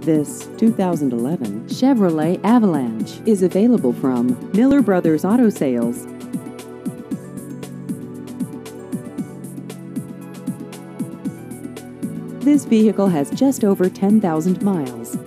This 2011 Chevrolet Avalanche is available from Miller Brothers Auto Sales. This vehicle has just over 10,000 miles.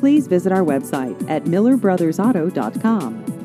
Please visit our website at millerbrothersauto.com.